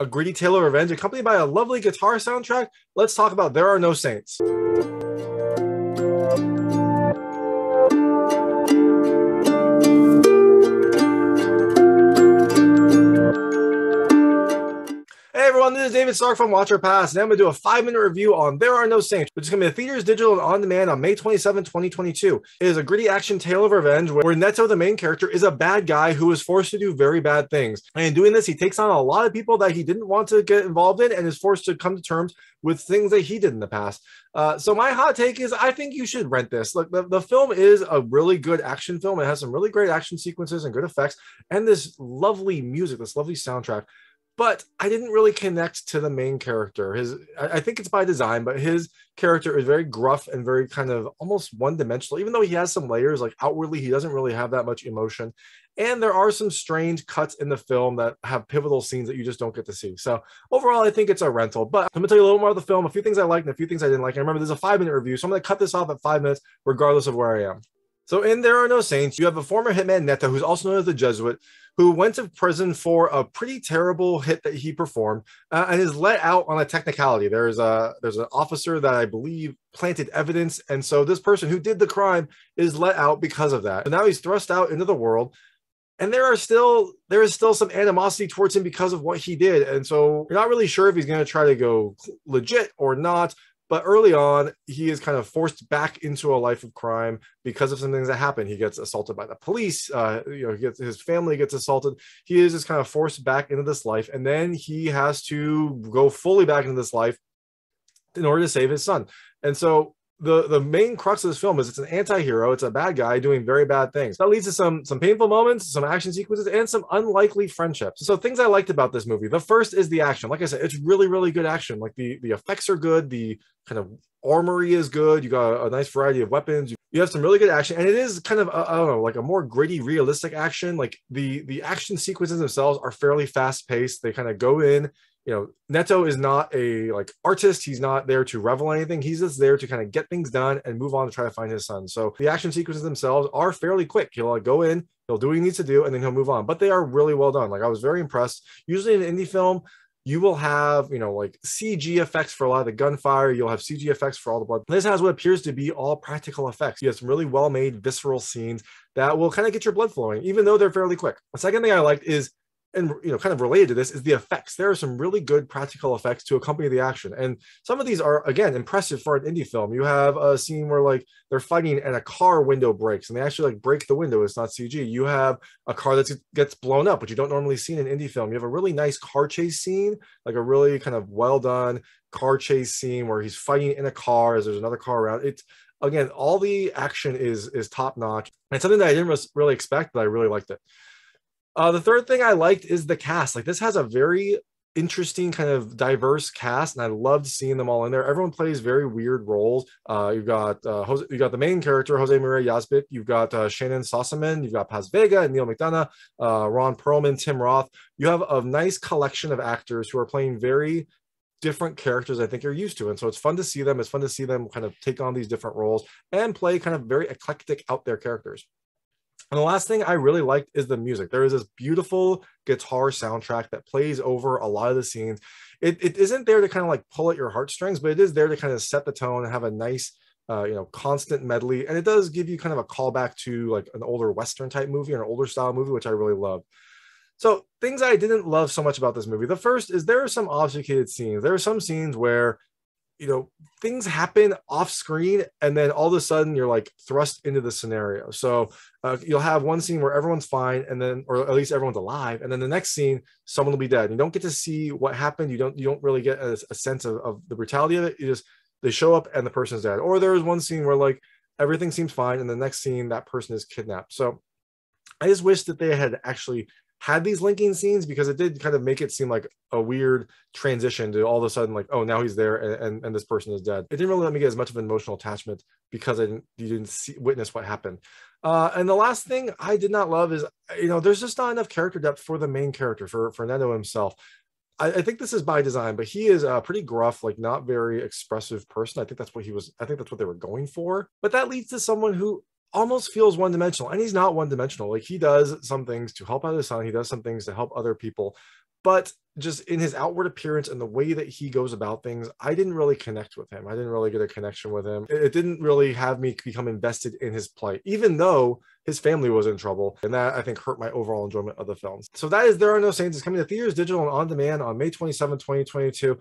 a gritty tale of revenge accompanied by a lovely guitar soundtrack, let's talk about There Are No Saints. David Stark from Watch or Pass, and I'm going to do a five minute review on There Are No Saints, which is going to be theaters, digital, and on demand on May 27, 2022. It is a gritty action tale of revenge where Neto, the main character, is a bad guy who is forced to do very bad things. And in doing this, he takes on a lot of people that he didn't want to get involved in and is forced to come to terms with things that he did in the past. Uh, so my hot take is I think you should rent this. Look, the, the film is a really good action film. It has some really great action sequences and good effects and this lovely music, this lovely soundtrack but I didn't really connect to the main character. His, I think it's by design, but his character is very gruff and very kind of almost one dimensional. Even though he has some layers, like outwardly, he doesn't really have that much emotion. And there are some strange cuts in the film that have pivotal scenes that you just don't get to see. So overall, I think it's a rental. But I'm gonna tell you a little more of the film, a few things I liked and a few things I didn't like. And remember, there's a five minute review, so I'm gonna cut this off at five minutes, regardless of where I am. So in There Are No Saints, you have a former hitman Neto, who's also known as the Jesuit, who went to prison for a pretty terrible hit that he performed uh, and is let out on a technicality. There's a there's an officer that I believe planted evidence, and so this person who did the crime is let out because of that. And now he's thrust out into the world. And there are still there is still some animosity towards him because of what he did. And so you're not really sure if he's going to try to go legit or not. But early on, he is kind of forced back into a life of crime because of some things that happen. He gets assaulted by the police. Uh, you know, gets, his family gets assaulted. He is just kind of forced back into this life, and then he has to go fully back into this life in order to save his son. And so the the main crux of this film is it's an anti-hero it's a bad guy doing very bad things. That leads to some some painful moments some action sequences and some unlikely friendships. So things i liked about this movie the first is the action. Like i said it's really really good action. Like the the effects are good the kind of armory is good you got a nice variety of weapons you have some really good action and it is kind of I don't know like a more gritty realistic action. Like the the action sequences themselves are fairly fast paced they kind of go in you know, Neto is not a like artist. He's not there to revel anything. He's just there to kind of get things done and move on to try to find his son. So the action sequences themselves are fairly quick. He'll like go in, he'll do what he needs to do, and then he'll move on. But they are really well done. Like I was very impressed. Usually in an indie film, you will have, you know, like CG effects for a lot of the gunfire. You'll have CG effects for all the blood. This has what appears to be all practical effects. You have some really well made visceral scenes that will kind of get your blood flowing, even though they're fairly quick. The second thing I liked is and you know kind of related to this is the effects. There are some really good practical effects to accompany the action. And some of these are again impressive for an indie film. You have a scene where like they're fighting and a car window breaks and they actually like break the window. It's not cg you have a car that gets blown up which you don't normally see in an indie film. You have a really nice car chase scene like a really kind of well done car chase scene where he's fighting in a car as there's another car around. It's again all the action is is top notch and something that i didn't really expect but i really liked it uh, the third thing I liked is the cast. Like this has a very interesting kind of diverse cast and i loved seeing them all in there everyone plays very weird roles uh you've got uh Jose, you got the main character jose maria yazpik you've got uh shannyn sossamon you've got paz vega and neal mcdonough uh ron perlman tim roth you have a nice collection of actors who are playing very different characters I think you're used to. And so it's fun to see them. It's fun to see them kind of take on these different roles and play kind of very eclectic out there characters. And the last thing I really liked is the music. There is this beautiful guitar soundtrack that plays over a lot of the scenes. It, it isn't there to kind of like pull at your heartstrings, but it is there to kind of set the tone and have a nice, uh, you know, constant medley. And it does give you kind of a callback to like an older Western type movie or an older style movie, which I really love. So things I didn't love so much about this movie. The first is there are some obfuscated scenes. There are some scenes where you know things happen off screen and then all of a sudden you're like thrust into the scenario. So uh, you'll have one scene where everyone's fine and then or at least everyone's alive and then the next scene someone will be dead. You don't get to see what happened. You don't you don't really get a, a sense of, of the brutality of it. You just they show up and the person's dead. Or there's one scene where like everything seems fine and the next scene that person is kidnapped. So i just wish that they had actually had these linking scenes because it did kind of make it seem like a weird transition to all of a sudden like oh now he's there and, and, and this person is dead it didn't really let me get as much of an emotional attachment because i didn't you didn't see, witness what happened uh, and the last thing i did not love is you know there's just not enough character depth for the main character for fernando himself I, I think this is by design, but he is a pretty gruff, like not very expressive person. I think that's what he was. I think that's what they were going for. But that leads to someone who almost feels one dimensional and he's not one dimensional like he does some things to help out his son he does some things to help other people but just in his outward appearance and the way that he goes about things, I didn't really connect with him. I didn't really get a connection with him. It didn't really have me become invested in his plight, even though his family was in trouble. And that I think hurt my overall enjoyment of the films. So that is There Are No Saints. It's coming to theaters, digital, and on demand on May 27, 2022.